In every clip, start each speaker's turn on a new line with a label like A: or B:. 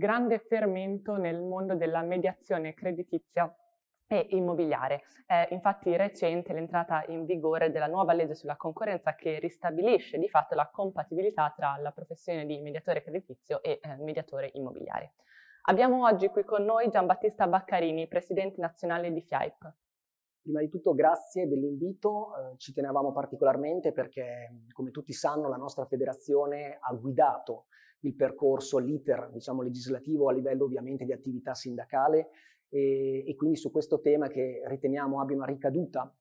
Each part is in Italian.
A: grande fermento nel mondo della mediazione creditizia e immobiliare. È infatti recente l'entrata in vigore della nuova legge sulla concorrenza che ristabilisce di fatto la compatibilità tra la professione di mediatore creditizio e eh, mediatore immobiliare. Abbiamo oggi qui con noi Giambattista Baccarini, presidente nazionale di FIAIP.
B: Prima di tutto grazie dell'invito, eh, ci tenevamo particolarmente perché come tutti sanno la nostra federazione ha guidato il percorso, l'iter diciamo, legislativo a livello ovviamente di attività sindacale e, e quindi su questo tema che riteniamo abbia una ricaduta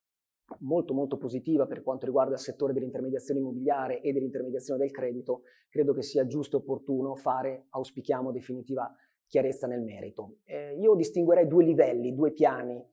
B: molto molto positiva per quanto riguarda il settore dell'intermediazione immobiliare e dell'intermediazione del credito, credo che sia giusto e opportuno fare, auspichiamo, definitiva chiarezza nel merito. Eh, io distinguerei due livelli, due piani.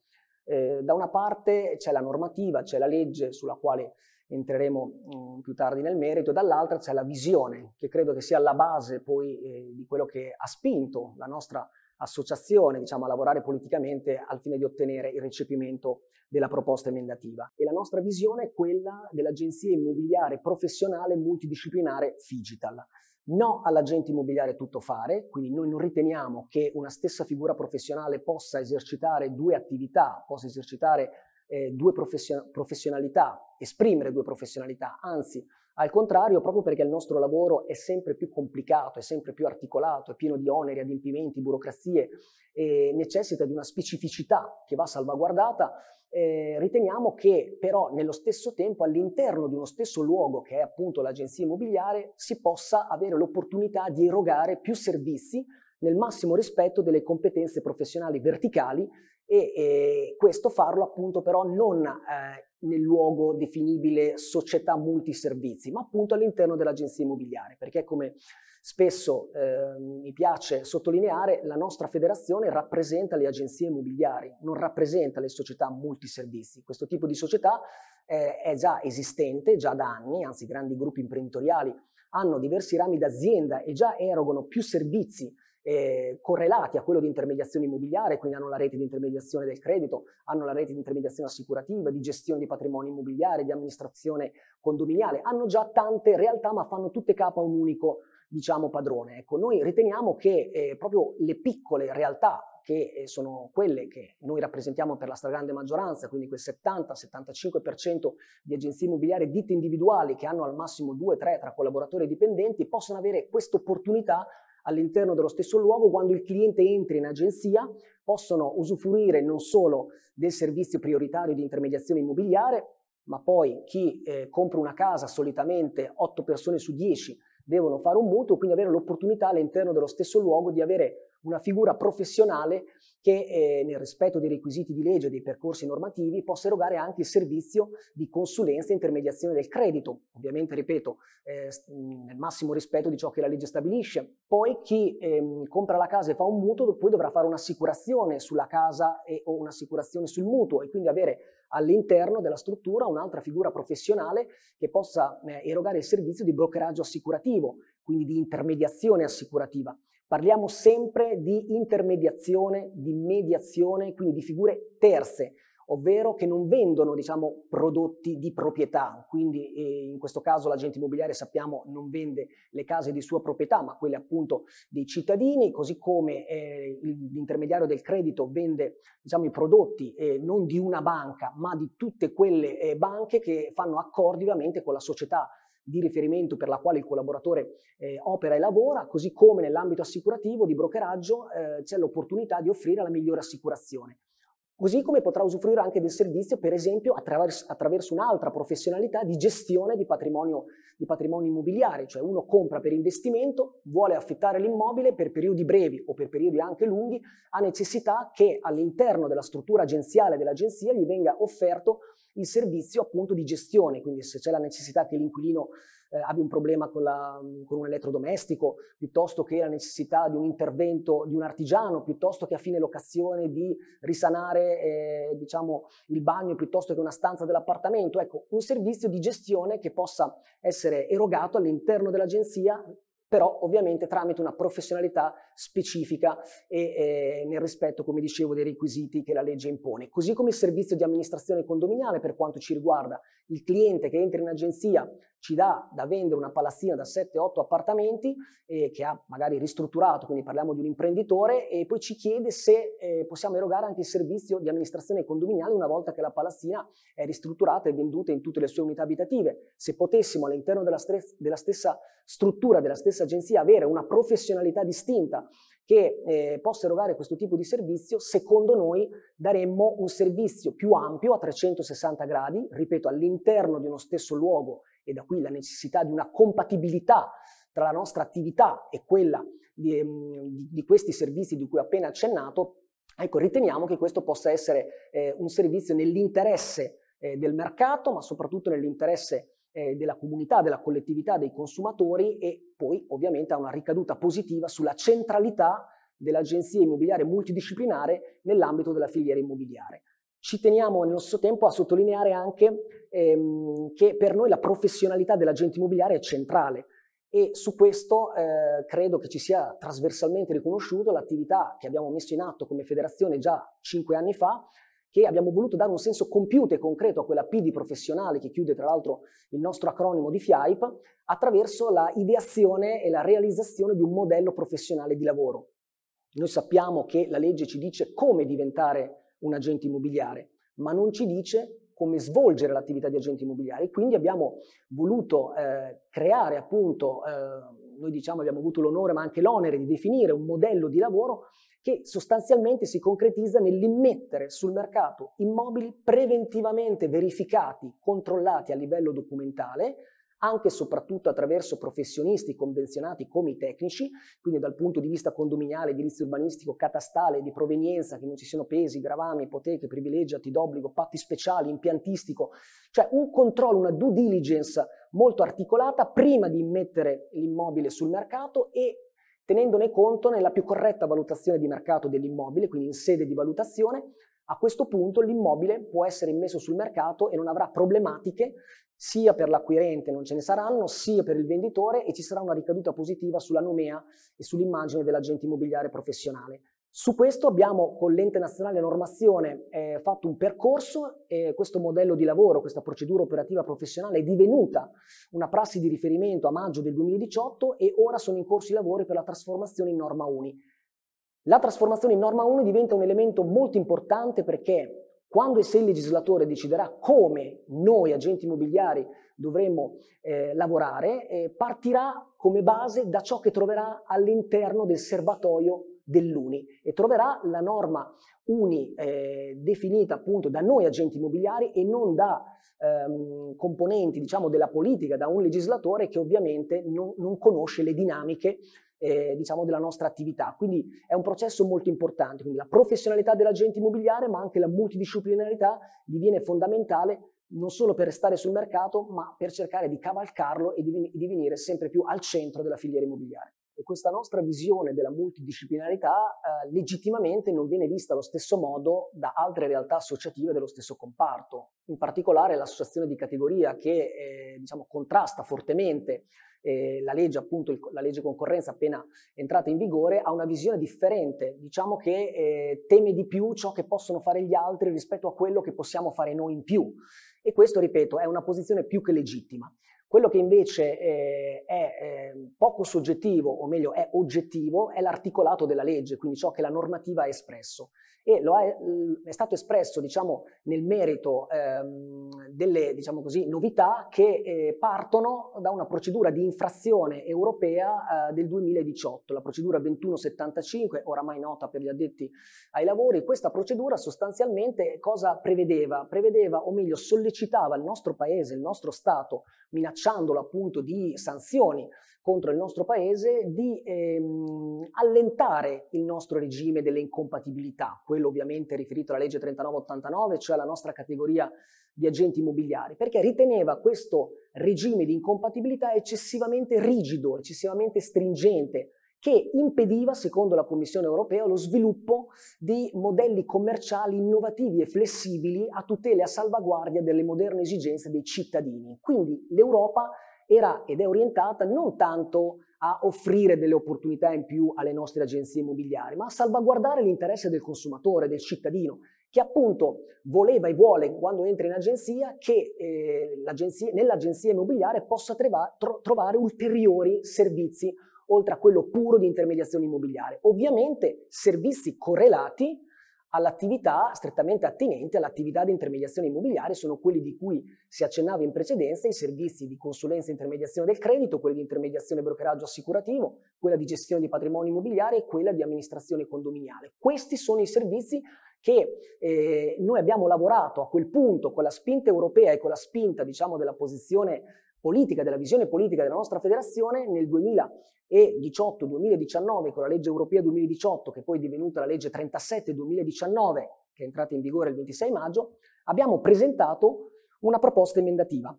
B: Eh, da una parte c'è la normativa, c'è la legge sulla quale entreremo mh, mm, più tardi nel merito, e dall'altra c'è la visione, che credo che sia alla base poi eh, di quello che ha spinto la nostra associazione diciamo, a lavorare politicamente al fine di ottenere il recepimento della proposta emendativa. E la nostra visione è quella dell'agenzia immobiliare professionale multidisciplinare Figital. No all'agente immobiliare tutto fare, quindi noi non riteniamo che una stessa figura professionale possa esercitare due attività, possa esercitare eh, due profession- professionalità, esprimere due professionalità, anzi al contrario, proprio perché il nostro lavoro è sempre più complicato, è sempre più articolato, è pieno di oneri, adempimenti, burocrazie e necessita di una specificità che va salvaguardata, eh, riteniamo che però nello stesso tempo all'interno di uno stesso luogo che è appunto l'agenzia immobiliare si possa avere l'opportunità di erogare più servizi nel massimo rispetto delle competenze professionali verticali e, e questo farlo appunto però non eh, nel luogo definibile società multiservizi, ma appunto all'interno dell'agenzia immobiliare, perché come spesso eh, mi piace sottolineare, la nostra federazione rappresenta le agenzie immobiliari, non rappresenta le società multiservizi. Questo tipo di società eh, è già esistente, già da anni, anzi grandi gruppi imprenditoriali hanno diversi rami d'azienda e già erogano più servizi eh, correlati a quello di intermediazione immobiliare, quindi hanno la rete di intermediazione del credito, hanno la rete di intermediazione assicurativa, di gestione di patrimonio immobiliare, di amministrazione condominiale, hanno già tante realtà ma fanno tutte capo a un unico diciamo padrone. Ecco, noi riteniamo che eh, proprio le piccole realtà che eh, sono quelle che noi rappresentiamo per la stragrande maggioranza, quindi quel 70-75% di agenzie immobiliari ditte individuali che hanno al massimo 2-3 tra collaboratori e dipendenti, possono avere questa opportunità all'interno dello stesso luogo, quando il cliente entra in agenzia, possono usufruire non solo del servizio prioritario di intermediazione immobiliare, ma poi chi eh, compra una casa, solitamente 8 persone su 10 devono fare un mutuo, quindi avere l'opportunità all'interno dello stesso luogo di avere una figura professionale che eh, nel rispetto dei requisiti di legge e dei percorsi normativi possa erogare anche il servizio di consulenza e intermediazione del credito, ovviamente ripeto eh, nel massimo rispetto di ciò che la legge stabilisce. Poi chi eh, compra la casa e fa un mutuo poi dovrà fare un'assicurazione sulla casa e, o un'assicurazione sul mutuo e quindi avere all'interno della struttura un'altra figura professionale che possa eh, erogare il servizio di brokeraggio assicurativo, quindi di intermediazione assicurativa. Parliamo sempre di intermediazione, di mediazione, quindi di figure terze, ovvero che non vendono diciamo, prodotti di proprietà, quindi eh, in questo caso l'agente immobiliare sappiamo non vende le case di sua proprietà, ma quelle appunto dei cittadini, così come eh, l'intermediario del credito vende diciamo, i prodotti eh, non di una banca, ma di tutte quelle eh, banche che fanno accordi ovviamente con la società di riferimento per la quale il collaboratore eh, opera e lavora, così come nell'ambito assicurativo di brokeraggio eh, c'è l'opportunità di offrire la migliore assicurazione. Così come potrà usufruire anche del servizio, per esempio, attraverso, attraverso un'altra professionalità di gestione di patrimonio, di patrimonio immobiliare, cioè uno compra per investimento, vuole affittare l'immobile per periodi brevi o per periodi anche lunghi, ha necessità che all'interno della struttura agenziale dell'agenzia gli venga offerto il servizio appunto di gestione, quindi se c'è la necessità che l'inquilino eh, abbia un problema con, la, con, un elettrodomestico, piuttosto che la necessità di un intervento di un artigiano, piuttosto che a fine locazione di risanare eh, diciamo, il bagno piuttosto che una stanza dell'appartamento. Ecco, un servizio di gestione che possa essere erogato all'interno dell'agenzia però ovviamente tramite una professionalità specifica e eh, nel rispetto, come dicevo, dei requisiti che la legge impone. Così come il servizio di amministrazione condominiale per quanto ci riguarda. Il cliente che entra in agenzia ci dà da vendere una palazzina da 7-8 appartamenti eh, che ha magari ristrutturato, quindi parliamo di un imprenditore, e poi ci chiede se eh, possiamo erogare anche il servizio di amministrazione condominiale una volta che la palazzina è ristrutturata e venduta in tutte le sue unità abitative. Se potessimo all'interno della, della stessa struttura, della stessa agenzia, avere una professionalità distinta che eh, possa erogare questo tipo di servizio, secondo noi daremmo un servizio più ampio a 360 gradi, ripeto, all'interno di uno stesso luogo e da qui la necessità di una compatibilità tra la nostra attività e quella di, ehm, di, di questi servizi di cui ho appena accennato, ecco, riteniamo che questo possa essere eh, un servizio nell'interesse eh, del mercato, ma soprattutto nell'interesse eh, della comunità, della collettività, dei consumatori e poi ovviamente ha una ricaduta positiva sulla centralità dell'agenzia immobiliare multidisciplinare nell'ambito della filiera immobiliare. Ci teniamo nello stesso tempo a sottolineare anche ehm, che per noi la professionalità dell'agente immobiliare è centrale e su questo eh, credo che ci sia trasversalmente riconosciuto l'attività che abbiamo messo in atto come federazione già cinque anni fa che abbiamo voluto dare un senso compiuto e concreto a quella P di professionale che chiude tra l'altro il nostro acronimo di FIAIP attraverso la ideazione e la realizzazione di un modello professionale di lavoro. Noi sappiamo che la legge ci dice come diventare un agente immobiliare, ma non ci dice come svolgere l'attività di agente immobiliare. Quindi abbiamo voluto eh, creare appunto, eh, noi diciamo abbiamo avuto l'onore ma anche l'onere di definire un modello di lavoro che sostanzialmente si concretizza nell'immettere sul mercato immobili preventivamente verificati, controllati a livello documentale, anche e soprattutto attraverso professionisti convenzionati come i tecnici, quindi dal punto di vista condominiale, edilizio urbanistico, catastale, di provenienza, che non ci siano pesi, gravami, ipoteche, privilegi, atti d'obbligo, patti speciali, impiantistico, cioè un controllo, una due diligence molto articolata prima di immettere l'immobile sul mercato e tenendone conto nella più corretta valutazione di mercato dell'immobile, quindi in sede di valutazione, a questo punto l'immobile può essere immesso sul mercato e non avrà problematiche sia per l'acquirente non ce ne saranno, sia per il venditore e ci sarà una ricaduta positiva sulla nomea e sull'immagine dell'agente immobiliare professionale. Su questo abbiamo con l'ente nazionale normazione eh, fatto un percorso e questo modello di lavoro, questa procedura operativa professionale è divenuta una prassi di riferimento a maggio del 2018 e ora sono in corso i lavori per la trasformazione in norma uni. La trasformazione in norma uni diventa un elemento molto importante perché quando e se il legislatore deciderà come noi agenti immobiliari dovremmo eh, lavorare, eh, partirà come base da ciò che troverà all'interno del serbatoio dell'UNI e troverà la norma UNI eh, definita appunto da noi agenti immobiliari e non da ehm, componenti diciamo della politica, da un legislatore che ovviamente non, non conosce le dinamiche eh, diciamo della nostra attività. Quindi è un processo molto importante, quindi la professionalità dell'agente immobiliare ma anche la multidisciplinarità diviene fondamentale non solo per restare sul mercato, ma per cercare di cavalcarlo e di, di venire sempre più al centro della filiera immobiliare e questa nostra visione della multidisciplinarità eh, legittimamente non viene vista allo stesso modo da altre realtà associative dello stesso comparto. In particolare l'associazione di categoria che eh, diciamo, contrasta fortemente eh, la legge, appunto, il, la legge concorrenza appena entrata in vigore, ha una visione differente, diciamo che eh, teme di più ciò che possono fare gli altri rispetto a quello che possiamo fare noi in più. E questo, ripeto, è una posizione più che legittima. Quello che invece eh, è eh, poco soggettivo, o meglio è oggettivo, è l'articolato della legge, quindi ciò che la normativa ha espresso e è, è stato espresso diciamo, nel merito ehm, delle diciamo così, novità che eh, partono da una procedura di infrazione europea eh, del 2018, la procedura 2175, oramai nota per gli addetti ai lavori. Questa procedura sostanzialmente cosa prevedeva? Prevedeva, o meglio sollecitava il nostro paese, il nostro Stato, minacciandolo appunto di sanzioni contro il nostro paese di ehm, allentare il nostro regime delle incompatibilità, quello ovviamente riferito alla legge 3989, cioè alla nostra categoria di agenti immobiliari, perché riteneva questo regime di incompatibilità eccessivamente rigido, eccessivamente stringente, che impediva, secondo la Commissione europea, lo sviluppo di modelli commerciali innovativi e flessibili a tutela e a salvaguardia delle moderne esigenze dei cittadini. Quindi l'Europa era ed è orientata non tanto a offrire delle opportunità in più alle nostre agenzie immobiliari, ma a salvaguardare l'interesse del consumatore, del cittadino, che appunto voleva e vuole quando entra in agenzia che eh, nell'agenzia immobiliare possa trova, tro, trovare ulteriori servizi oltre a quello puro di intermediazione immobiliare. Ovviamente servizi correlati all'attività strettamente attinenti all'attività di intermediazione immobiliare, sono quelli di cui si accennava in precedenza, i servizi di consulenza e intermediazione del credito, quelli di intermediazione brokeraggio assicurativo, quella di gestione di patrimonio immobiliare e quella di amministrazione condominiale. Questi sono i servizi che eh, noi abbiamo lavorato a quel punto con la spinta europea e con la spinta diciamo della posizione politica, della visione politica della nostra federazione nel 2018-2019 con la legge europea 2018 che poi è divenuta la legge 37-2019 che è entrata in vigore il 26 maggio, abbiamo presentato una proposta emendativa.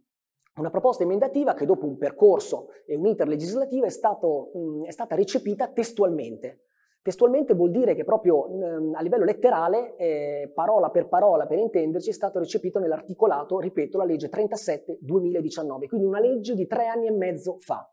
B: Una proposta emendativa che dopo un percorso e un iter legislativo è, stato, è stata recepita testualmente Testualmente vuol dire che proprio mh, a livello letterale, eh, parola per parola, per intenderci, è stato recepito nell'articolato, ripeto, la legge 37-2019, quindi una legge di tre anni e mezzo fa.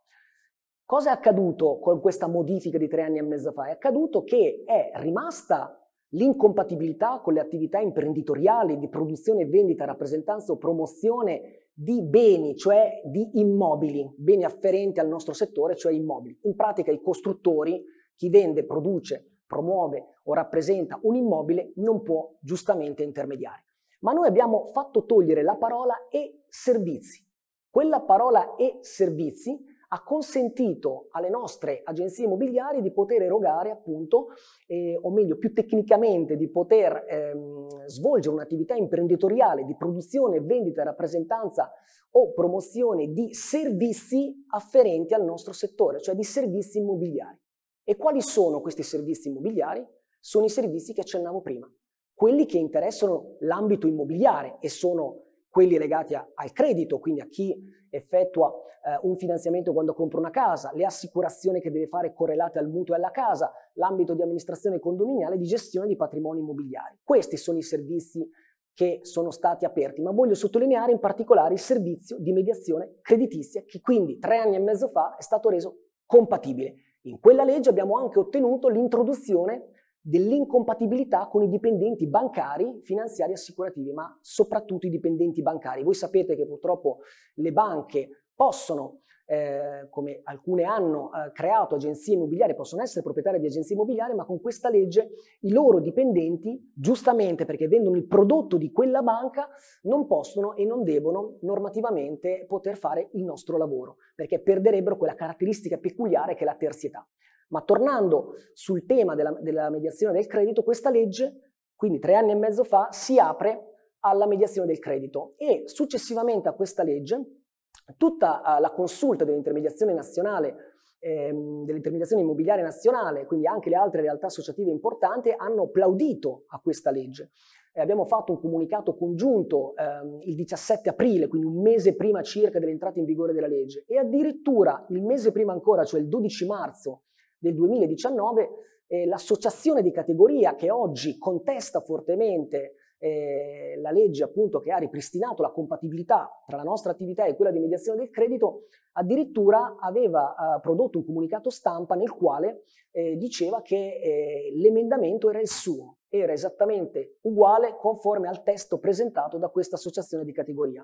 B: Cosa è accaduto con questa modifica di tre anni e mezzo fa? È accaduto che è rimasta l'incompatibilità con le attività imprenditoriali di produzione e vendita, rappresentanza o promozione di beni, cioè di immobili, beni afferenti al nostro settore, cioè immobili. In pratica i costruttori chi vende, produce, promuove o rappresenta un immobile non può giustamente intermediare. Ma noi abbiamo fatto togliere la parola e servizi. Quella parola e servizi ha consentito alle nostre agenzie immobiliari di poter erogare appunto, eh, o meglio più tecnicamente di poter ehm, svolgere un'attività imprenditoriale di produzione, vendita, rappresentanza o promozione di servizi afferenti al nostro settore, cioè di servizi immobiliari. E quali sono questi servizi immobiliari? Sono i servizi che accennavo prima, quelli che interessano l'ambito immobiliare e sono quelli legati a, al credito, quindi a chi effettua eh, un finanziamento quando compra una casa, le assicurazioni che deve fare correlate al mutuo e alla casa, l'ambito di amministrazione condominiale e di gestione di patrimoni immobiliari. Questi sono i servizi che sono stati aperti, ma voglio sottolineare in particolare il servizio di mediazione creditizia che quindi tre anni e mezzo fa è stato reso compatibile. In quella legge abbiamo anche ottenuto l'introduzione dell'incompatibilità con i dipendenti bancari, finanziari e assicurativi, ma soprattutto i dipendenti bancari. Voi sapete che purtroppo le banche possono eh, come alcune hanno eh, creato agenzie immobiliari, possono essere proprietarie di agenzie immobiliari, ma con questa legge i loro dipendenti, giustamente perché vendono il prodotto di quella banca, non possono e non devono normativamente poter fare il nostro lavoro, perché perderebbero quella caratteristica peculiare che è la terzietà. Ma tornando sul tema della, della mediazione del credito, questa legge, quindi tre anni e mezzo fa, si apre alla mediazione del credito e successivamente a questa legge tutta la consulta dell'intermediazione nazionale, ehm, dell'intermediazione immobiliare nazionale, quindi anche le altre realtà associative importanti, hanno applaudito a questa legge. E abbiamo fatto un comunicato congiunto ehm, il 17 aprile, quindi un mese prima circa dell'entrata in vigore della legge, e addirittura il mese prima ancora, cioè il 12 marzo del 2019, eh, l'associazione di categoria che oggi contesta fortemente eh, la legge appunto che ha ripristinato la compatibilità tra la nostra attività e quella di mediazione del credito, addirittura aveva eh, prodotto un comunicato stampa nel quale eh, diceva che eh, l'emendamento era il suo, era esattamente uguale, conforme al testo presentato da questa associazione di categoria,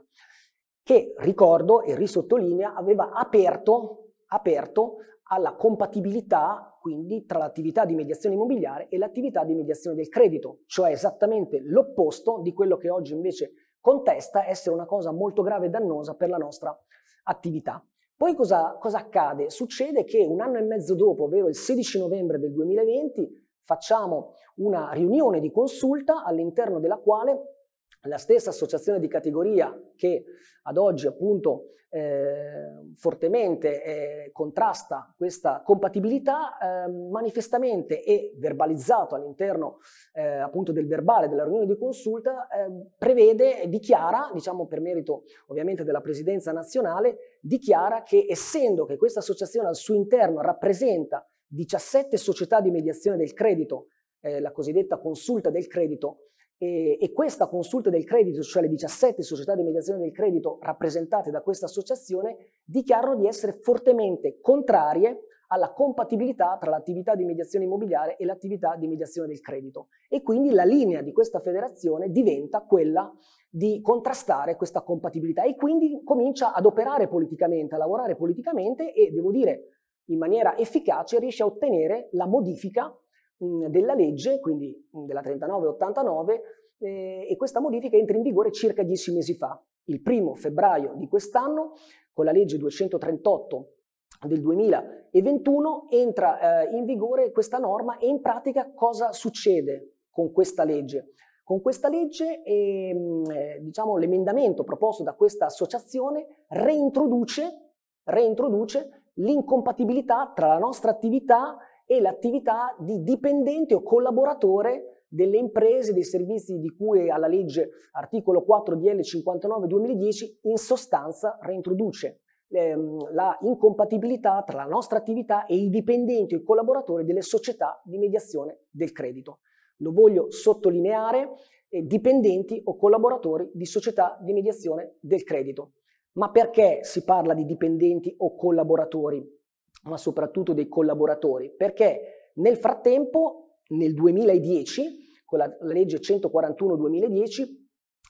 B: che ricordo e risottolinea aveva aperto, aperto alla compatibilità quindi tra l'attività di mediazione immobiliare e l'attività di mediazione del credito, cioè esattamente l'opposto di quello che oggi invece contesta essere una cosa molto grave e dannosa per la nostra attività. Poi cosa, cosa accade? Succede che un anno e mezzo dopo, ovvero il 16 novembre del 2020, facciamo una riunione di consulta all'interno della quale la stessa associazione di categoria che ad oggi appunto eh, fortemente eh, contrasta questa compatibilità, eh, manifestamente e verbalizzato all'interno eh, appunto del verbale della riunione di consulta, ehm, prevede e dichiara, diciamo per merito ovviamente della presidenza nazionale, dichiara che essendo che questa associazione al suo interno rappresenta 17 società di mediazione del credito, eh, la cosiddetta consulta del credito, e, questa consulta del credito, cioè le 17 società di mediazione del credito rappresentate da questa associazione, dichiarano di essere fortemente contrarie alla compatibilità tra l'attività di mediazione immobiliare e l'attività di mediazione del credito. E quindi la linea di questa federazione diventa quella di contrastare questa compatibilità e quindi comincia ad operare politicamente, a lavorare politicamente e devo dire in maniera efficace riesce a ottenere la modifica mh, della legge, quindi mh, della 3989, eh, e questa modifica entra in vigore circa dieci mesi fa, il primo febbraio di quest'anno, con la legge 238 del 2021 entra eh, in vigore questa norma e in pratica cosa succede con questa legge? Con questa legge ehm, eh, diciamo, l'emendamento proposto da questa associazione reintroduce, reintroduce l'incompatibilità tra la nostra attività e l'attività di dipendente o collaboratore delle imprese, dei servizi di cui alla legge articolo 4 DL 59 2010, in sostanza reintroduce ehm, la incompatibilità tra la nostra attività e i dipendenti o i collaboratori delle società di mediazione del credito. Lo voglio sottolineare, eh, dipendenti o collaboratori di società di mediazione del credito. Ma perché si parla di dipendenti o collaboratori, ma soprattutto dei collaboratori? Perché nel frattempo, nel 2010, con la, legge 141-2010,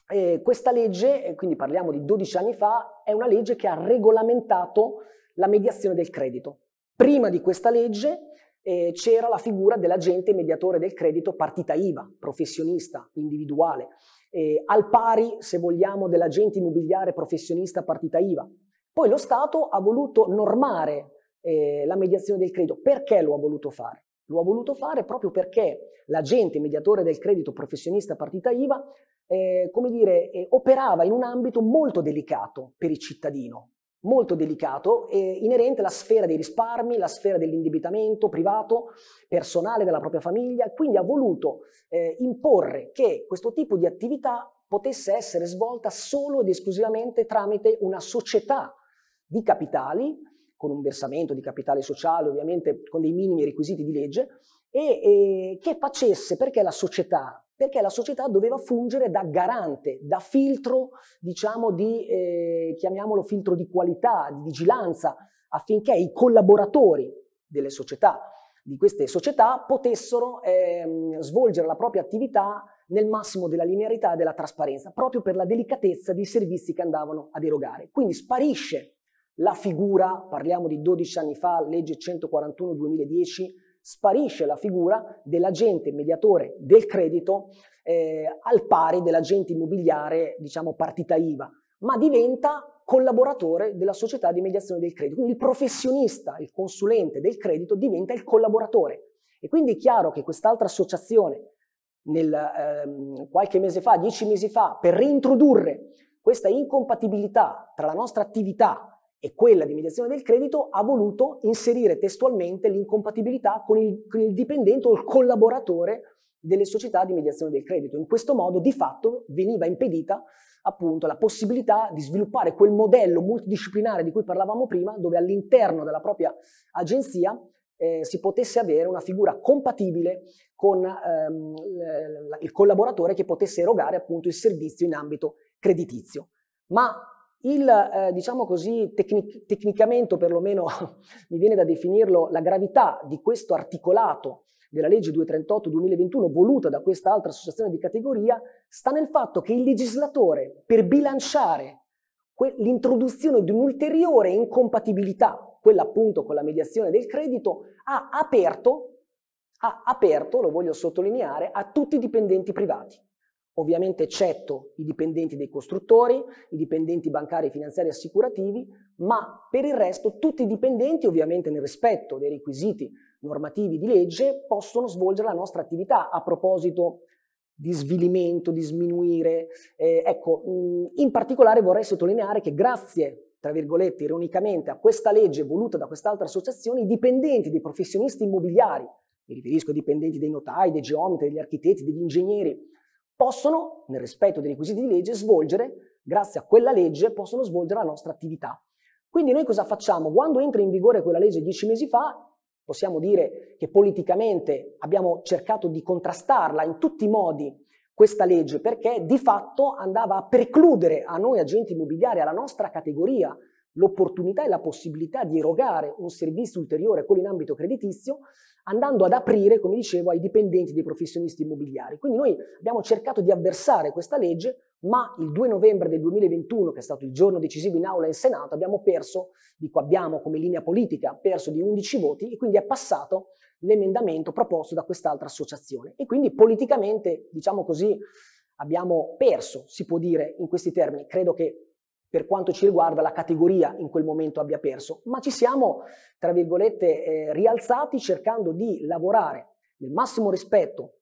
B: eh, questa legge, quindi parliamo di 12 anni fa, è una legge che ha regolamentato la mediazione del credito. Prima di questa legge eh, c'era la figura dell'agente mediatore del credito partita IVA, professionista, individuale, eh, al pari, se vogliamo, dell'agente immobiliare professionista partita IVA. Poi lo Stato ha voluto normare eh, la mediazione del credito. Perché lo ha voluto fare? Lo ha voluto fare proprio perché l'agente mediatore del credito professionista partita IVA, eh, come dire, eh, operava in un ambito molto delicato per il cittadino, molto delicato, eh, inerente alla sfera dei risparmi, la sfera dell'indebitamento privato, personale della propria famiglia, quindi ha voluto eh, imporre che questo tipo di attività potesse essere svolta solo ed esclusivamente tramite una società di capitali, con un versamento di capitale sociale, ovviamente con dei minimi requisiti di legge, e, e che facesse, perché la società? Perché la società doveva fungere da garante, da filtro, diciamo, di, eh, chiamiamolo filtro di qualità, di vigilanza, affinché i collaboratori delle società, di queste società, potessero eh, svolgere la propria attività nel massimo della linearità e della trasparenza, proprio per la delicatezza dei servizi che andavano ad erogare. Quindi sparisce la figura, parliamo di 12 anni fa, legge 141-2010, sparisce la figura dell'agente mediatore del credito eh, al pari dell'agente immobiliare, diciamo partita IVA, ma diventa collaboratore della società di mediazione del credito. Quindi il professionista, il consulente del credito diventa il collaboratore. E quindi è chiaro che quest'altra associazione, nel, ehm, qualche mese fa, dieci mesi fa, per reintrodurre questa incompatibilità tra la nostra attività e quella di mediazione del credito ha voluto inserire testualmente l'incompatibilità con il, con il dipendente o il collaboratore delle società di mediazione del credito. In questo modo, di fatto, veniva impedita appunto la possibilità di sviluppare quel modello multidisciplinare di cui parlavamo prima, dove all'interno della propria agenzia eh, si potesse avere una figura compatibile con ehm, il collaboratore che potesse erogare appunto il servizio in ambito creditizio. Ma il, eh, diciamo così, tecnic- tecnicamente, o perlomeno mi viene da definirlo, la gravità di questo articolato della legge 238-2021 voluta da questa altra associazione di categoria sta nel fatto che il legislatore, per bilanciare l'introduzione di un'ulteriore incompatibilità, quella appunto con la mediazione del credito, ha aperto, ha aperto, lo voglio sottolineare, a tutti i dipendenti privati ovviamente eccetto i dipendenti dei costruttori, i dipendenti bancari, finanziari e assicurativi, ma per il resto tutti i dipendenti, ovviamente nel rispetto dei requisiti normativi di legge, possono svolgere la nostra attività. A proposito di svilimento, di sminuire, eh, ecco, mh, in particolare vorrei sottolineare che grazie, tra virgolette, ironicamente, a questa legge voluta da quest'altra associazione, i dipendenti dei professionisti immobiliari, mi riferisco ai dipendenti dei notai, dei geometri, degli architetti, degli ingegneri, possono, nel rispetto dei requisiti di legge, svolgere, grazie a quella legge, possono svolgere la nostra attività. Quindi noi cosa facciamo? Quando entra in vigore quella legge dieci mesi fa, possiamo dire che politicamente abbiamo cercato di contrastarla in tutti i modi questa legge perché di fatto andava a precludere a noi agenti immobiliari, alla nostra categoria l'opportunità e la possibilità di erogare un servizio ulteriore, quello in ambito creditizio, andando ad aprire, come dicevo, ai dipendenti dei professionisti immobiliari. Quindi noi abbiamo cercato di avversare questa legge, ma il 2 novembre del 2021, che è stato il giorno decisivo in aula in Senato, abbiamo perso, dico abbiamo come linea politica, perso di 11 voti e quindi è passato l'emendamento proposto da quest'altra associazione. E quindi politicamente, diciamo così, abbiamo perso, si può dire in questi termini. Credo che per quanto ci riguarda la categoria in quel momento abbia perso, ma ci siamo, tra virgolette, eh, rialzati cercando di lavorare nel massimo rispetto,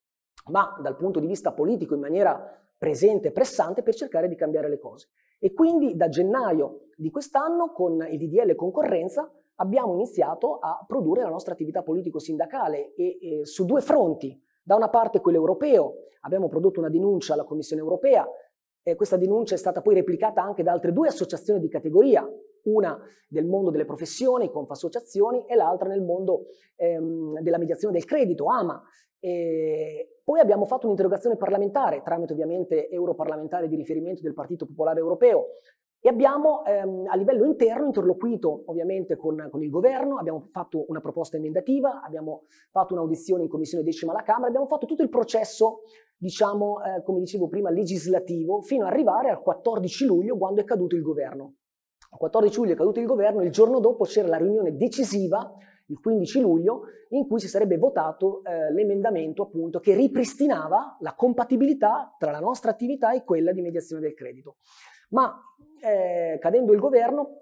B: ma dal punto di vista politico in maniera presente e pressante per cercare di cambiare le cose. E quindi da gennaio di quest'anno con il DDL concorrenza abbiamo iniziato a produrre la nostra attività politico-sindacale e, e su due fronti. Da una parte quello europeo, abbiamo prodotto una denuncia alla Commissione europea e questa denuncia è stata poi replicata anche da altre due associazioni di categoria, una del mondo delle professioni, Confassociazioni, e l'altra nel mondo ehm, della mediazione del credito, AMA. E poi abbiamo fatto un'interrogazione parlamentare, tramite ovviamente europarlamentare di riferimento del Partito Popolare Europeo, e abbiamo ehm, a livello interno interloquito ovviamente con, con, il governo, abbiamo fatto una proposta emendativa, abbiamo fatto un'audizione in commissione decima alla Camera, abbiamo fatto tutto il processo diciamo, eh, come dicevo prima, legislativo, fino ad arrivare al 14 luglio, quando è caduto il governo. Il 14 luglio è caduto il governo, il giorno dopo c'era la riunione decisiva, il 15 luglio, in cui si sarebbe votato eh, l'emendamento appunto che ripristinava la compatibilità tra la nostra attività e quella di mediazione del credito. Ma eh, cadendo il governo,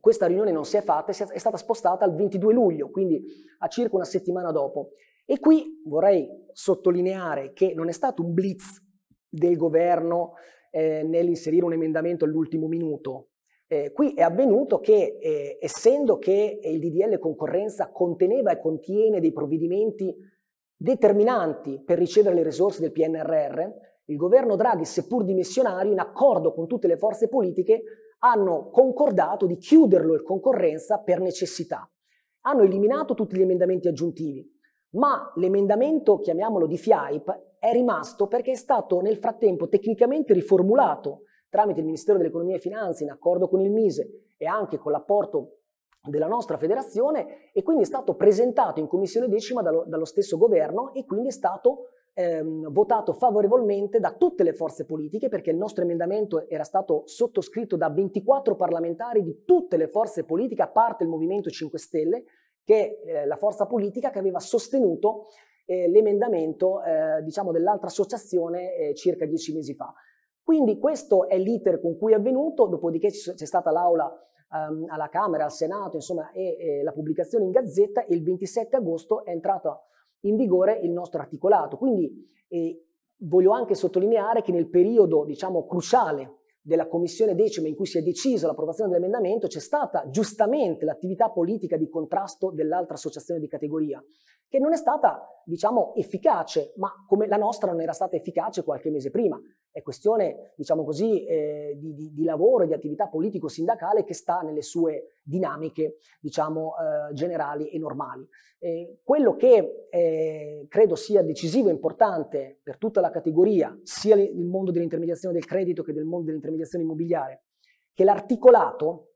B: questa riunione non si è fatta, è stata spostata al 22 luglio, quindi a circa una settimana dopo. E qui vorrei sottolineare che non è stato un blitz del governo eh, nell'inserire un emendamento all'ultimo minuto. Eh, qui è avvenuto che, eh, essendo che il DDL concorrenza conteneva e contiene dei provvedimenti determinanti per ricevere le risorse del PNRR, il governo Draghi, seppur dimissionario, in accordo con tutte le forze politiche, hanno concordato di chiuderlo il concorrenza per necessità. Hanno eliminato tutti gli emendamenti aggiuntivi, ma l'emendamento, chiamiamolo di FIAIP, è rimasto perché è stato nel frattempo tecnicamente riformulato tramite il Ministero dell'Economia e Finanze in accordo con il Mise e anche con l'apporto della nostra federazione e quindi è stato presentato in commissione decima dallo, dallo stesso governo e quindi è stato ehm, votato favorevolmente da tutte le forze politiche perché il nostro emendamento era stato sottoscritto da 24 parlamentari di tutte le forze politiche a parte il Movimento 5 Stelle che eh, la forza politica che aveva sostenuto eh, l'emendamento eh, diciamo dell'altra associazione eh, circa dieci mesi fa. Quindi questo è l'iter con cui è avvenuto, dopodiché c'è stata l'aula um, alla Camera, al Senato, insomma, e, e, la pubblicazione in Gazzetta e il 27 agosto è entrato in vigore il nostro articolato. Quindi eh, voglio anche sottolineare che nel periodo, diciamo, cruciale della commissione decima in cui si è deciso l'approvazione dell'emendamento c'è stata giustamente l'attività politica di contrasto dell'altra associazione di categoria, che non è stata, diciamo, efficace, ma come la nostra non era stata efficace qualche mese prima. È questione, diciamo così, eh, di, di, di, lavoro e di attività politico-sindacale che sta nelle sue dinamiche, diciamo, eh, generali e normali. Eh, quello che eh, credo sia decisivo e importante per tutta la categoria, sia il mondo dell'intermediazione del credito che del mondo dell'intermediazione immobiliare, che l'articolato,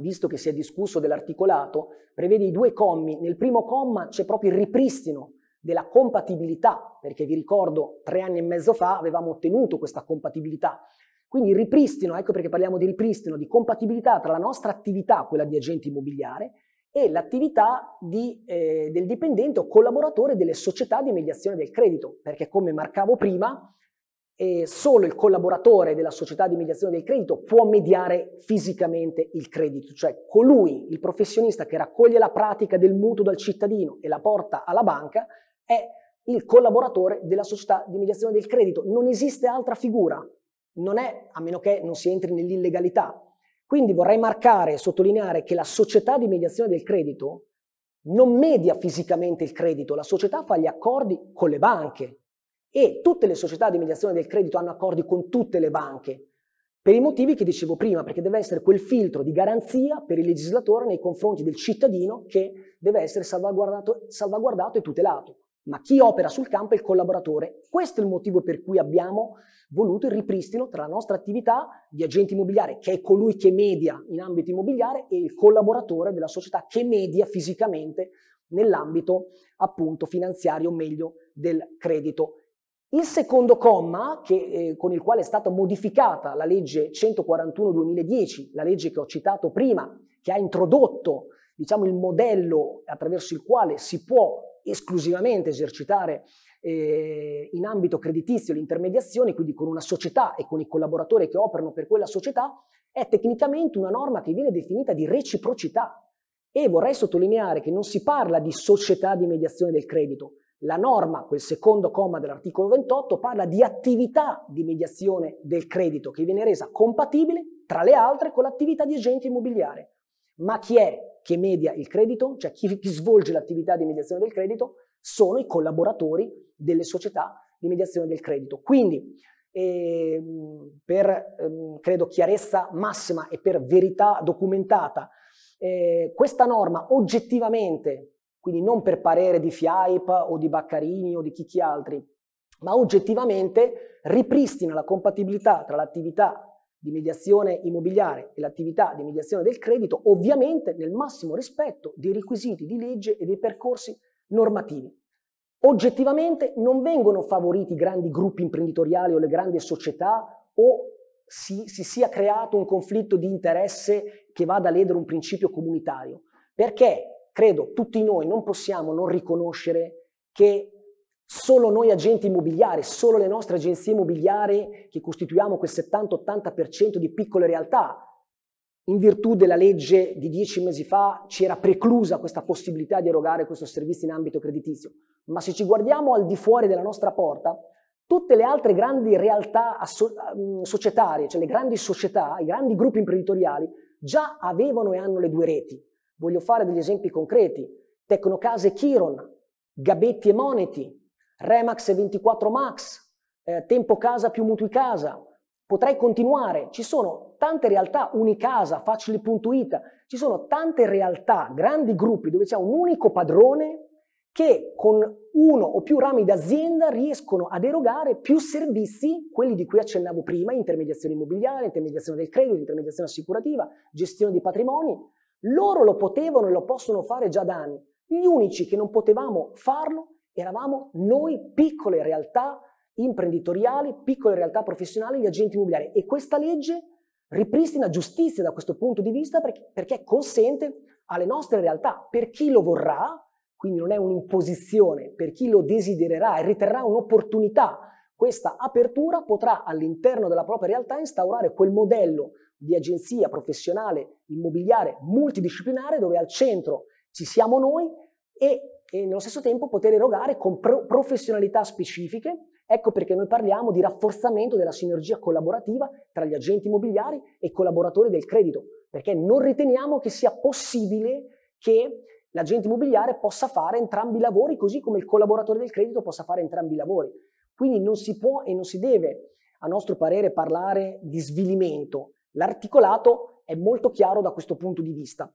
B: visto che si è discusso dell'articolato, prevede i due commi. Nel primo comma c'è proprio il ripristino della compatibilità, perché vi ricordo tre anni e mezzo fa avevamo ottenuto questa compatibilità. Quindi il ripristino, ecco perché parliamo di ripristino, di compatibilità tra la nostra attività, quella di agente immobiliare, e l'attività di, eh, del dipendente o collaboratore delle società di mediazione del credito, perché come marcavo prima, eh, solo il collaboratore della società di mediazione del credito può mediare fisicamente il credito, cioè colui, il professionista che raccoglie la pratica del mutuo dal cittadino e la porta alla banca, è il collaboratore della società di mediazione del credito. Non esiste altra figura, non è, a meno che non si entri nell'illegalità. Quindi vorrei marcare e sottolineare che la società di mediazione del credito non media fisicamente il credito, la società fa gli accordi con le banche. E tutte le società di mediazione del credito hanno accordi con tutte le banche. Per i motivi che dicevo prima, perché deve essere quel filtro di garanzia per il legislatore nei confronti del cittadino che deve essere salvaguardato, salvaguardato e tutelato ma chi opera sul campo è il collaboratore. Questo è il motivo per cui abbiamo voluto il ripristino tra la nostra attività di agente immobiliare, che è colui che media in ambito immobiliare, e il collaboratore della società che media fisicamente nell'ambito appunto finanziario, meglio del credito. Il secondo comma, che, eh, con il quale è stata modificata la legge 141-2010, la legge che ho citato prima, che ha introdotto diciamo, il modello attraverso il quale si può esclusivamente esercitare eh, in ambito creditizio l'intermediazione, quindi con una società e con i collaboratori che operano per quella società, è tecnicamente una norma che viene definita di reciprocità. E vorrei sottolineare che non si parla di società di mediazione del credito. La norma, quel secondo comma dell'articolo 28, parla di attività di mediazione del credito che viene resa compatibile, tra le altre, con l'attività di agente immobiliare. Ma chi è che media il credito, cioè chi, chi svolge l'attività di mediazione del credito, sono i collaboratori delle società di mediazione del credito. Quindi, eh, per eh, credo chiarezza massima e per verità documentata, eh, questa norma oggettivamente, quindi non per parere di FIAIP o di Baccarini o di chi, chi altri, ma oggettivamente ripristina la compatibilità tra l'attività di mediazione immobiliare e l'attività di mediazione del credito, ovviamente nel massimo rispetto dei requisiti di legge e dei percorsi normativi. Oggettivamente non vengono favoriti grandi gruppi imprenditoriali o le grandi società o si, si sia creato un conflitto di interesse che vada a ledere un principio comunitario, perché credo tutti noi non possiamo non riconoscere che solo noi agenti immobiliari, solo le nostre agenzie immobiliari che costituiamo quel 70-80% di piccole realtà, in virtù della legge di dieci mesi fa ci era preclusa questa possibilità di erogare questo servizio in ambito creditizio. Ma se ci guardiamo al di fuori della nostra porta, tutte le altre grandi realtà mm, societarie, cioè le grandi società, i grandi gruppi imprenditoriali, già avevano e hanno le due reti. Voglio fare degli esempi concreti. Tecnocase Chiron, Gabetti e Moneti, Remax e 24 Max, eh, Tempo Casa più Mutui Casa. Potrei continuare, ci sono tante realtà, Unicasa, Facili.it, ci sono tante realtà, grandi gruppi dove c'è un unico padrone che con uno o più rami d'azienda riescono ad erogare più servizi, quelli di cui accennavo prima, intermediazione immobiliare, intermediazione del credito, intermediazione assicurativa, gestione di patrimoni. Loro lo potevano e lo possono fare già da anni. Gli unici che non potevamo farlo eravamo noi piccole realtà imprenditoriali, piccole realtà professionali, gli agenti immobiliari. E questa legge ripristina giustizia da questo punto di vista perché, perché consente alle nostre realtà, per chi lo vorrà, quindi non è un'imposizione, per chi lo desidererà e riterrà un'opportunità, questa apertura potrà all'interno della propria realtà instaurare quel modello di agenzia professionale immobiliare multidisciplinare dove al centro ci siamo noi e e nello stesso tempo poter erogare con pro- professionalità specifiche. Ecco perché noi parliamo di rafforzamento della sinergia collaborativa tra gli agenti immobiliari e i collaboratori del credito, perché non riteniamo che sia possibile che l'agente immobiliare possa fare entrambi i lavori, così come il collaboratore del credito possa fare entrambi i lavori. Quindi non si può e non si deve, a nostro parere, parlare di svilimento. L'articolato è molto chiaro da questo punto di vista.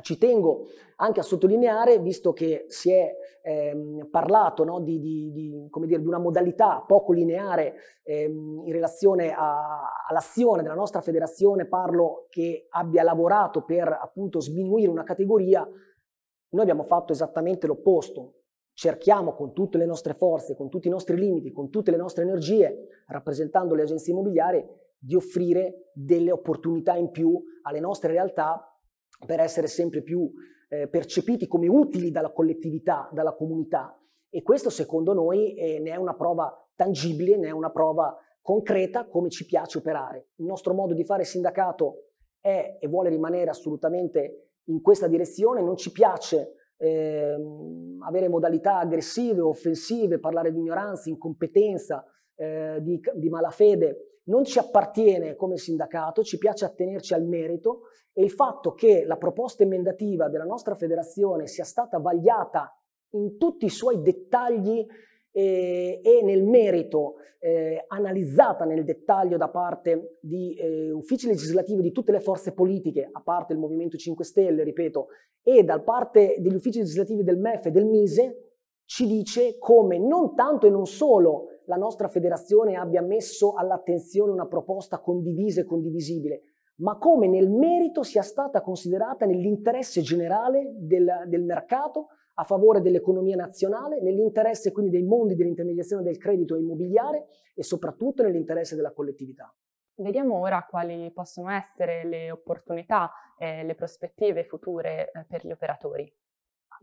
B: Ci tengo anche a sottolineare, visto che si è ehm, parlato no, di, di, di, dire, di, una modalità poco lineare ehm, in relazione a, all'azione della nostra federazione, parlo che abbia lavorato per appunto sminuire una categoria, noi abbiamo fatto esattamente l'opposto. Cerchiamo con tutte le nostre forze, con tutti i nostri limiti, con tutte le nostre energie, rappresentando le agenzie immobiliari, di offrire delle opportunità in più alle nostre realtà per essere sempre più eh, percepiti come utili dalla collettività, dalla comunità. E questo secondo noi eh, ne è una prova tangibile, ne è una prova concreta come ci piace operare. Il nostro modo di fare sindacato è e vuole rimanere assolutamente in questa direzione, non ci piace eh, avere modalità aggressive, offensive, parlare di ignoranza, incompetenza, eh, di, di malafede, non ci appartiene come sindacato, ci piace attenerci al merito e il fatto che la proposta emendativa della nostra federazione sia stata vagliata in tutti i suoi dettagli eh, e nel merito, eh, analizzata nel dettaglio da parte di eh, uffici legislativi di tutte le forze politiche, a parte il Movimento 5 Stelle, ripeto, e da parte degli uffici legislativi del MEF e del MISE, ci dice come non tanto e non solo la nostra federazione abbia messo all'attenzione una proposta condivisa e condivisibile, ma come nel merito sia stata considerata nell'interesse generale del, del mercato a favore dell'economia nazionale, nell'interesse quindi dei mondi dell'intermediazione del credito immobiliare e soprattutto nell'interesse della collettività.
A: Vediamo ora quali possono essere le opportunità e le prospettive future eh, per gli operatori.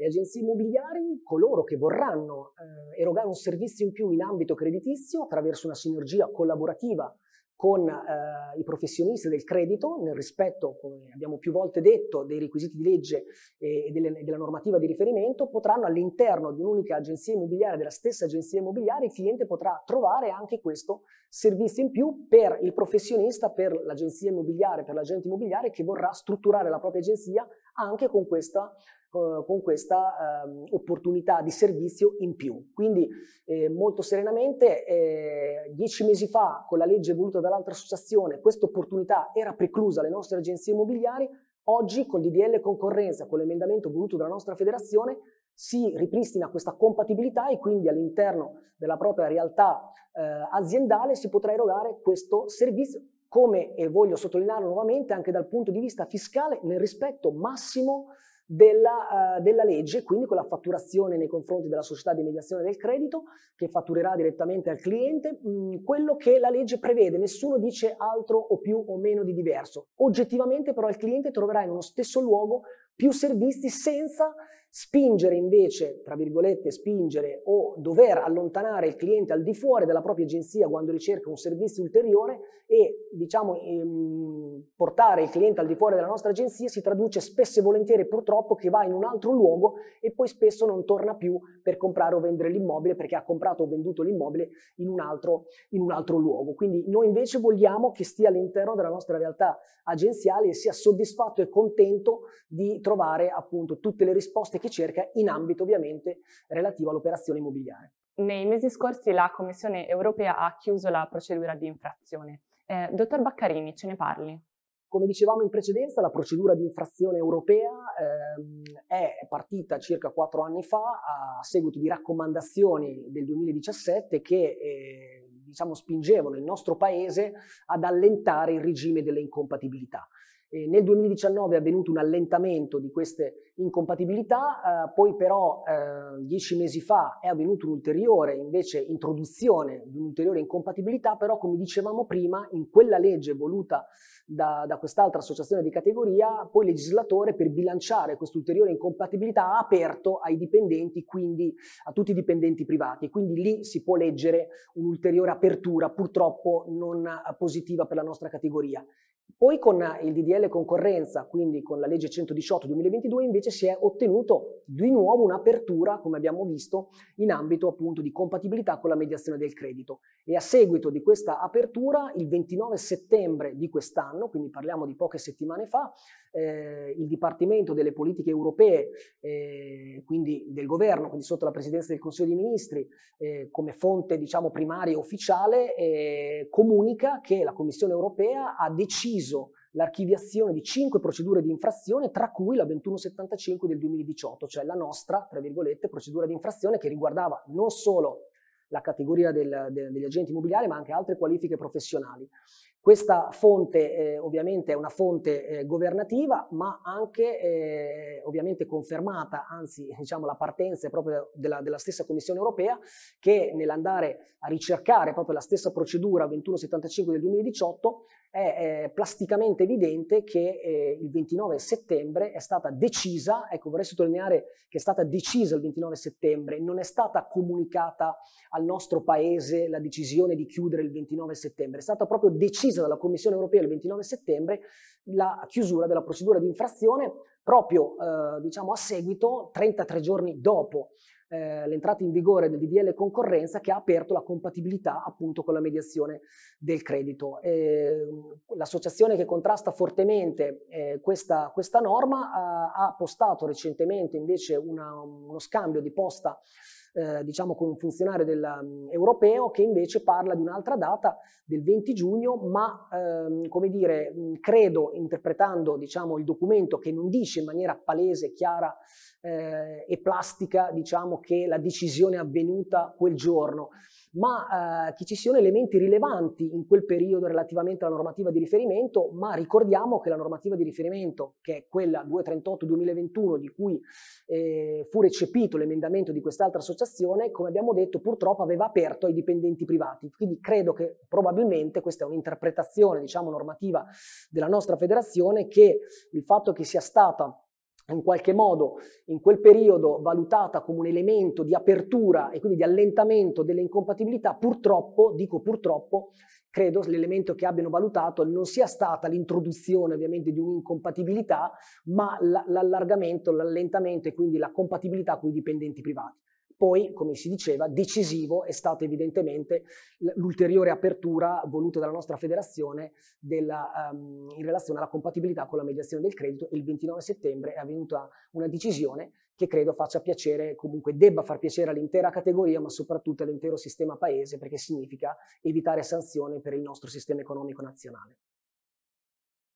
B: Le agenzie immobiliari, coloro che vorranno eh, erogare un servizio in più in ambito creditizio attraverso una sinergia collaborativa con eh, i professionisti del credito nel rispetto, come abbiamo più volte detto, dei requisiti di legge e delle, della normativa di riferimento, potranno all'interno di un'unica agenzia immobiliare, della stessa agenzia immobiliare, il cliente potrà trovare anche questo servizio in più per il professionista, per l'agenzia immobiliare, per l'agente immobiliare che vorrà strutturare la propria agenzia anche con questa con questa eh, opportunità di servizio in più. Quindi eh, molto serenamente, eh, dieci mesi fa con la legge voluta dall'altra associazione questa opportunità era preclusa alle nostre agenzie immobiliari, oggi con DDL concorrenza, con l'emendamento voluto dalla nostra federazione, si ripristina questa compatibilità e quindi all'interno della propria realtà eh, aziendale si potrà erogare questo servizio come, e voglio sottolinearlo nuovamente, anche dal punto di vista fiscale, nel rispetto massimo della, uh, della, legge, quindi con la fatturazione nei confronti della società di mediazione del credito che fatturerà direttamente al cliente, mh, mm, quello che la legge prevede, nessuno dice altro o più o meno di diverso. Oggettivamente però il cliente troverà in uno stesso luogo più servizi senza spingere invece, tra virgolette, spingere o dover allontanare il cliente al di fuori della propria agenzia quando ricerca un servizio ulteriore e diciamo ehm, portare il cliente al di fuori della nostra agenzia si traduce spesso e volentieri purtroppo che va in un altro luogo e poi spesso non torna più per comprare o vendere l'immobile perché ha comprato o venduto l'immobile in un altro, in un altro luogo. Quindi noi invece vogliamo che stia all'interno della nostra realtà agenziale e sia soddisfatto e contento di trovare appunto tutte le risposte che cerca in ambito ovviamente relativo all'operazione immobiliare.
A: Nei mesi scorsi la Commissione europea ha chiuso la procedura di infrazione. Eh, dottor Baccarini, ce ne parli?
B: Come dicevamo in precedenza, la procedura di infrazione europea ehm, è partita circa quattro anni fa a seguito di raccomandazioni del 2017 che eh, diciamo, spingevano il nostro Paese ad allentare il regime delle incompatibilità. E nel 2019 è avvenuto un allentamento di queste incompatibilità, eh, poi però eh, dieci mesi fa è avvenuta un'ulteriore invece introduzione di un'ulteriore incompatibilità, però come dicevamo prima in quella legge voluta da, da quest'altra associazione di categoria, poi il legislatore per bilanciare quest'ulteriore incompatibilità ha aperto ai dipendenti, quindi a tutti i dipendenti privati, quindi lì si può leggere un'ulteriore apertura purtroppo non positiva per la nostra categoria. Poi con il DDL concorrenza, quindi con la legge 118-2022, invece si è ottenuto di nuovo un'apertura, come abbiamo visto, in ambito appunto di compatibilità con la mediazione del credito. E a seguito di questa apertura, il 29 settembre di quest'anno, quindi parliamo di poche settimane fa, eh, il Dipartimento delle Politiche Europee, eh, quindi del governo, quindi sotto la Presidenza del Consiglio dei Ministri, eh, come fonte diciamo primaria ufficiale, eh, comunica che la Commissione Europea ha deciso l'archiviazione di cinque procedure di infrazione, tra cui la 2175 del 2018, cioè la nostra, tra virgolette, procedura di infrazione che riguardava non solo la categoria del, de, degli agenti immobiliari, ma anche altre qualifiche professionali. Questa fonte eh, ovviamente è una fonte eh, governativa, ma anche eh, ovviamente confermata, anzi diciamo la partenza è proprio della, della, stessa Commissione europea che nell'andare a ricercare proprio la stessa procedura 2175 del 2018 è eh, plasticamente evidente che eh, il 29 settembre è stata decisa, ecco vorrei sottolineare che è stata decisa il 29 settembre, non è stata comunicata al nostro paese la decisione di chiudere il 29 settembre, è stata proprio decisa dalla Commissione europea il 29 settembre la chiusura della procedura di infrazione proprio eh, diciamo a seguito, 33 giorni dopo eh, l'entrata in vigore del DDL concorrenza che ha aperto la compatibilità appunto con la mediazione del credito. Eh, l'associazione che contrasta fortemente eh, questa, questa, norma ha, ha, postato recentemente invece una, uno scambio di posta eh, diciamo con un funzionario del, um, europeo che invece parla di un'altra data del 20 giugno, ma ehm, come dire, credo interpretando diciamo, il documento che non dice in maniera palese, chiara eh, e plastica diciamo, che la decisione è avvenuta quel giorno, ma eh, che ci siano elementi rilevanti in quel periodo relativamente alla normativa di riferimento, ma ricordiamo che la normativa di riferimento, che è quella 238-2021 di cui eh, fu recepito l'emendamento di quest'altra associazione, come abbiamo detto purtroppo aveva aperto ai dipendenti privati, quindi credo che probabilmente questa è un'interpretazione diciamo normativa della nostra federazione che il fatto che sia stata in qualche modo in quel periodo valutata come un elemento di apertura e quindi di allentamento delle incompatibilità, purtroppo, dico purtroppo, credo l'elemento che abbiano valutato non sia stata l'introduzione ovviamente di un'incompatibilità, ma l'allargamento, l'allentamento e quindi la compatibilità con i dipendenti privati. Poi, come si diceva, decisivo è stata evidentemente l'ulteriore apertura voluta dalla nostra federazione della, um, in relazione alla compatibilità con la mediazione del credito. Il 29 settembre è avvenuta una decisione che credo faccia piacere, comunque debba far piacere all'intera categoria, ma soprattutto all'intero sistema paese, perché significa evitare sanzioni per il nostro sistema economico nazionale.